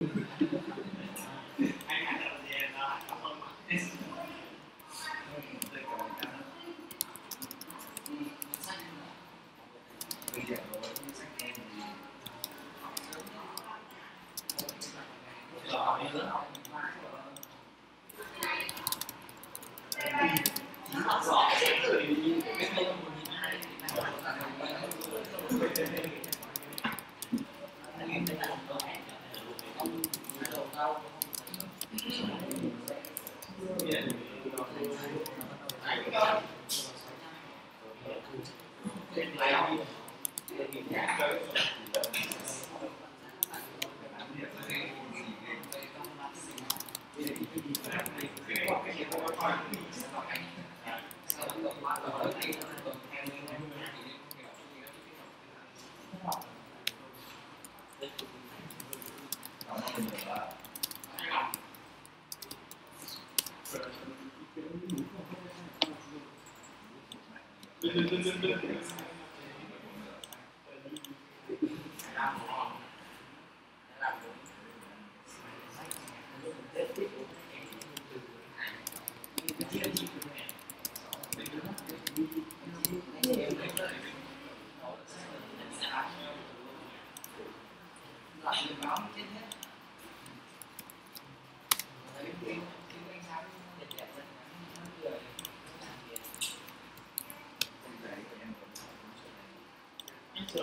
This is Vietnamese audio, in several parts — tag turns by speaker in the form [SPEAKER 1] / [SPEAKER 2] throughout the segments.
[SPEAKER 1] 你
[SPEAKER 2] 好，小鳄。
[SPEAKER 3] 对对对对。对
[SPEAKER 1] 对。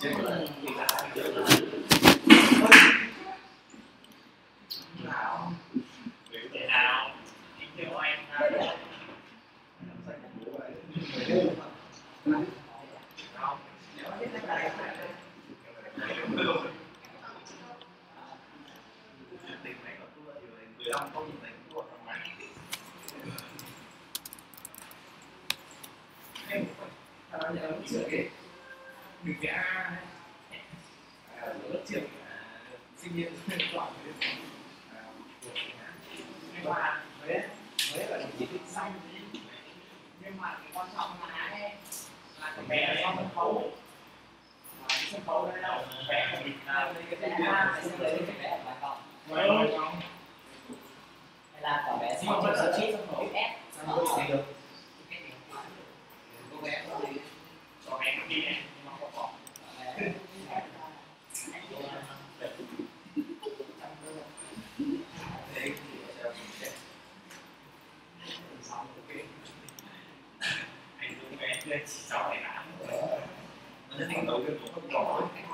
[SPEAKER 3] Thank you.
[SPEAKER 4] bây giờ vẫn chưa kể mình vẽ
[SPEAKER 3] ở lớp trường
[SPEAKER 4] sinh viên chọn cái giỏi
[SPEAKER 1] ngày qua
[SPEAKER 4] mới mới là đồng chí xanh nhưng mà
[SPEAKER 2] cái quan trọng là là
[SPEAKER 1] cái vẽ sau sân khấu sân khấu đây đâu vẽ của mình là cái vẽ là cái
[SPEAKER 2] vẽ của bài cọ là quả vẽ sau sân khấu sân khấu
[SPEAKER 4] được
[SPEAKER 3] I think I'm then open the book.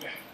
[SPEAKER 2] Yeah.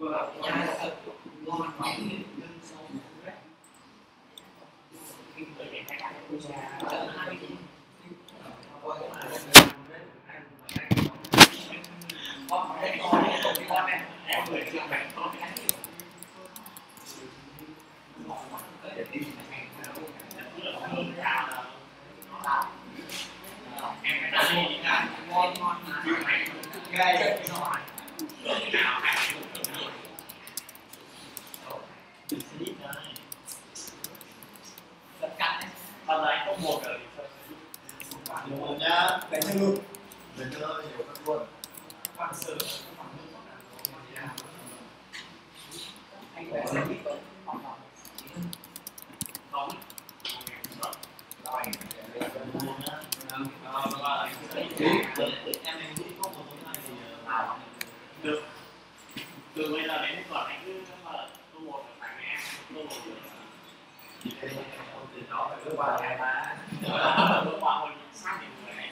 [SPEAKER 4] But I, I, I, I, I, I, I,
[SPEAKER 3] Sleep ได้
[SPEAKER 4] จัดการได้
[SPEAKER 1] ตอนไลฟ์ก็โมงเลย
[SPEAKER 4] เดี๋ยวผมจะแบ่งให้ลูก
[SPEAKER 3] เดี๋ยวจะเล่าให้เดี๋ยวข้างบน
[SPEAKER 4] ฟังเสิร์ฟฟังลูกของนางโมเดียให้แบ่ง
[SPEAKER 3] từ đó là cứ qua hai ba
[SPEAKER 1] lúc qua mình xác định rồi này